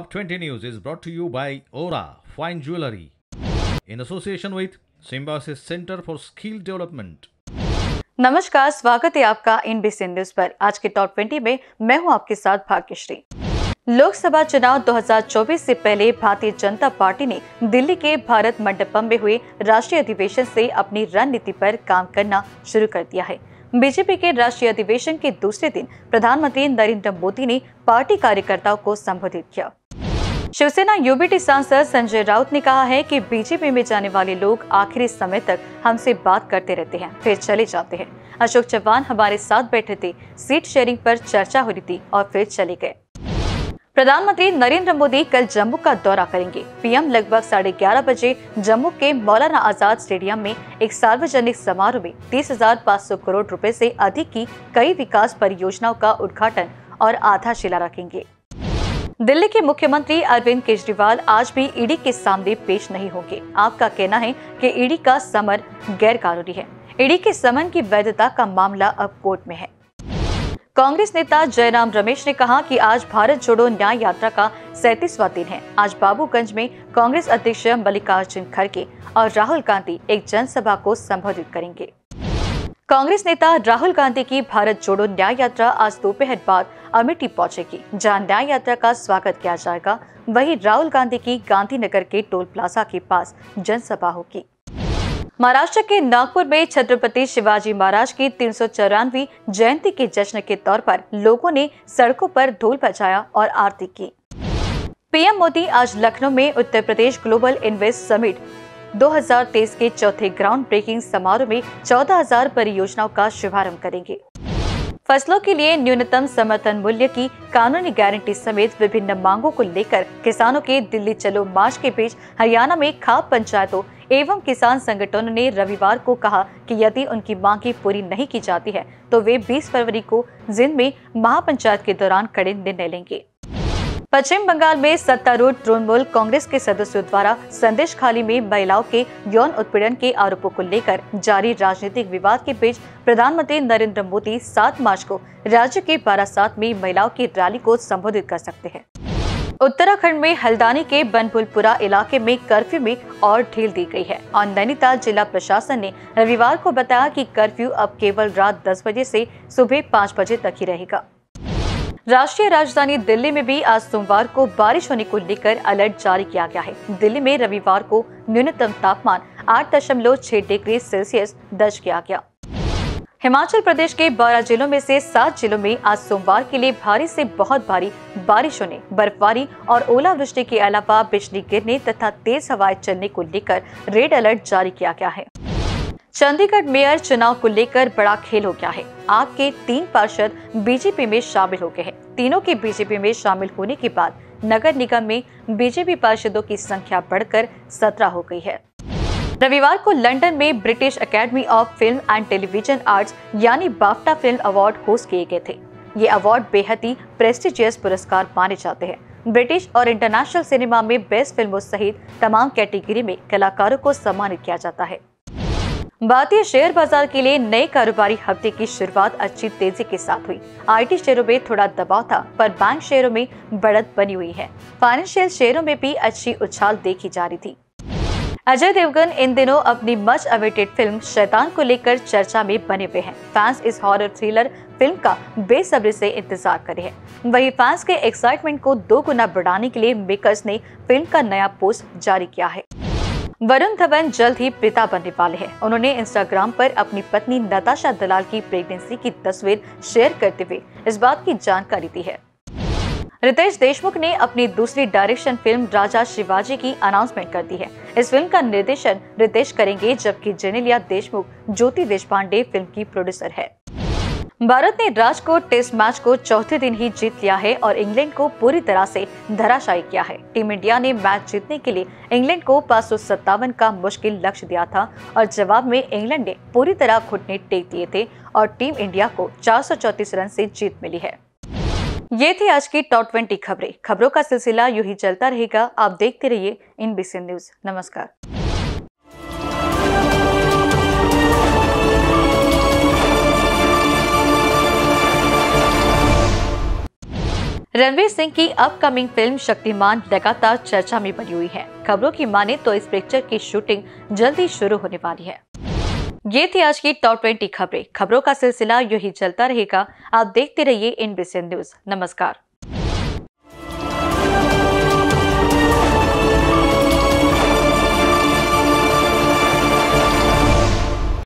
Top 20 News is brought to you by Aura Fine Jewelry. In association with Symbiosis Center for Skill Development. नमस्कार, स्वागत है आपका इन BC news पर। आज के टॉप 20 में मैं हूँ आपके साथ भाग्यश्री। लोकसभा चुनाव 2024 से पहले भारतीय जनता पार्टी ने दिल्ली के भारत मंडपम में हुए राष्ट्रीय अधिवेशन से अपनी रणनीति पर काम करना शुरू कर दिया है। बीजेपी के राष्ट्रीय अधिवेशन के दूसरे दिन प्रधानमंत्री नरेंद्र मोदी ने पार्टी कार्यकर्ताओं को संबोधित किया। शिवसेना यूबीटी सांसद संजय राउत ने कहा है कि बीजेपी में जाने वाले लोग आखिरी समय तक हमसे बात करते रहते हैं, फिर चले जाते हैं। अशोक चौहान हमारे साथ बैठे थे, सीट शेयरिंग पर चर्चा हो रही थी और फिर चले गए। प्रधानमंत्री नरेंद्र मोदी कल जम्मू का दौरा करेंगे। पीएम लगभग साढ़े ग्यारह बजे जम्मू के मौलाना आज़ाद स्टेडियम में एक सार्वजनिक समारोह में तीस हज़ार पाँच सौ करोड़ रुपए से अधिक की कई विकास परियोजनाओं का उद्घाटन और आधारशिला रखेंगे। दिल्ली के मुख्यमंत्री अरविंद केजरीवाल आज भी ईडी के सामने पेश नहीं होंगे। आपका कहना है कि ईडी का समर गैर कानूनी है। ईडी के समन की वैधता का मामला अब कोर्ट में है। कांग्रेस नेता जयराम रमेश ने कहा कि आज भारत जोड़ो न्याय यात्रा का सैतीसवा दिन है। आज बाबूगंज में कांग्रेस अध्यक्ष मल्लिकार्जुन खड़गे और राहुल गांधी एक जनसभा को संबोधित करेंगे। कांग्रेस नेता राहुल गांधी की भारत जोड़ो न्याय यात्रा आज दोपहर बाद अमेठी पहुंचेगी। जहाँ न्याय यात्रा का स्वागत किया जाएगा, वहीं राहुल गांधी की गांधीनगर के टोल प्लाजा के पास जनसभा होगी। महाराष्ट्र के नागपुर में छत्रपति शिवाजी महाराज की तीन जयंती के जश्न के तौर पर लोगों ने सड़कों पर ढोल बजाया और आरती की। पीएम मोदी आज लखनऊ में Uttar Pradesh global invest summit 2023 के चौथे ग्राउंड ब्रेकिंग समारोह में 14,000 परियोजनाओं का शुभारंभ करेंगे। फ़सलों के लिए न्यूनतम समर्थन मूल्य की कानूनी गारंटी समेत विभिन्न मांगों को लेकर किसानों के दिल्ली चलो मार्च के बीच हरियाणा में खाप पंचायतों एवं किसान संगठनों ने रविवार को कहा कि यदि उनकी मांगे पूरी नहीं की जाती है तो वे 20 फरवरी को जिन में महापंचायत के दौरान कड़े निर्णय लेंगे। पश्चिम बंगाल में सत्तारूढ़ तृणमूल कांग्रेस के सदस्यों द्वारा संदेश खाली में महिलाओं के यौन उत्पीड़न के आरोपों को लेकर जारी राजनीतिक विवाद के बीच प्रधानमंत्री नरेंद्र मोदी 7 मार्च को राज्य के बारासात में महिलाओं की रैली को संबोधित कर सकते हैं। उत्तराखंड में हल्दानी के बनपुलपुरा इलाके में कर्फ्यू में और ढील दी गई है। और नैनीताल जिला प्रशासन ने रविवार को बताया कि कर्फ्यू अब केवल रात 10 बजे से सुबह 5 बजे तक ही रहेगा। राष्ट्रीय राजधानी दिल्ली में भी आज सोमवार को बारिश होने को लेकर अलर्ट जारी किया गया है। दिल्ली में रविवार को न्यूनतम तापमान आठ दशमलव छह डिग्री सेल्सियस दर्ज किया गया। हिमाचल प्रदेश के बारह जिलों में से सात जिलों में आज सोमवार के लिए भारी से बहुत भारी बारिश होने, बर्फबारी और ओलावृष्टि के अलावा बिजली गिरने तथा तेज हवाएँ चलने को लेकर रेड अलर्ट जारी किया गया है। चंडीगढ़ मेयर चुनाव को लेकर बड़ा खेल हो गया है। आपके तीन पार्षद बीजेपी में शामिल हो गए हैं। तीनों के बीजेपी में शामिल होने के बाद नगर निगम में बीजेपी पार्षदों की संख्या बढ़कर सत्रह हो गई है। रविवार को लंदन में British academy of film and television arts यानी बाफ्टा फ़िल्म अवार्ड होस्ट किए गए थे। ये अवार्ड बेहद ही प्रेस्टिजियस पुरस्कार माने जाते हैं। ब्रिटिश और इंटरनेशनल सिनेमा में बेस्ट फ़िल्मों सहित तमाम कैटेगरी में कलाकारों को सम्मानित किया जाता है। भारतीय शेयर बाज़ार के लिए नए कारोबारी हफ़्ते की शुरुआत अच्छी तेज़ी के साथ हुई। आईटी शेयरों में थोड़ा दबाव था, पर बैंक शेयरों में बढ़त बनी हुई है। फाइनेंशियल शेयरों में भी अच्छी उछाल देखी जा रही थी। अजय देवगन इन दिनों अपनी मच अवेटेड फ़िल्म शैतान को लेकर चर्चा में बने हुए हैं। फैंस इस हॉरर थ्रिलर फ़िल्म का बेसब्री से इंतज़ार कर रहे हैं। वहीं फैंस के एक्साइटमेंट को दो गुना बढ़ाने के लिए मेकर्स ने फ़िल्म का नया पोस्ट जारी किया है। वरुण धवन जल्द ही पिता बनने वाले हैं। उन्होंने इंस्टाग्राम पर अपनी पत्नी नताशा दलाल की प्रेगनेंसी की तस्वीर शेयर करते हुए इस बात की जानकारी दी है। रितेश देशमुख ने अपनी दूसरी डायरेक्शन फ़िल्म राजा शिवाजी की अनाउंसमेंट कर दी है। इस फ़िल्म का निर्देशन रितेश करेंगे, जबकि जेनेलिया देशमुख, ज्योति देशपांडे फ़िल्म की प्रोड्यूसर है। भारत ने राजकोट टेस्ट मैच को चौथे दिन ही जीत लिया है और इंग्लैंड को पूरी तरह से धराशायी किया है। टीम इंडिया ने मैच जीतने के लिए इंग्लैंड को पाँच सौ सत्तावन का मुश्किल लक्ष्य दिया था और जवाब में इंग्लैंड ने पूरी तरह घुटने टेक दिए थे और टीम इंडिया को चार रन से जीत मिली है। ये थी आज की टॉप ट्वेंटी खबरें। खबरों का सिलसिला यूँ ही चलता रहेगा। आप देखते रहिए इन न्यूज़। नमस्कार। रणवीर सिंह की अपकमिंग फ़िल्म शक्तिमान लगातार चर्चा में बनी हुई है। खबरों की माने तो इस पिक्चर की शूटिंग जल्दी शुरू होने वाली है। ये थी आज की टॉप ट्वेंटी खबरें। खबरों का सिलसिला यू ही चलता रहेगा। आप देखते रहिए इन न्यूज़। नमस्कार।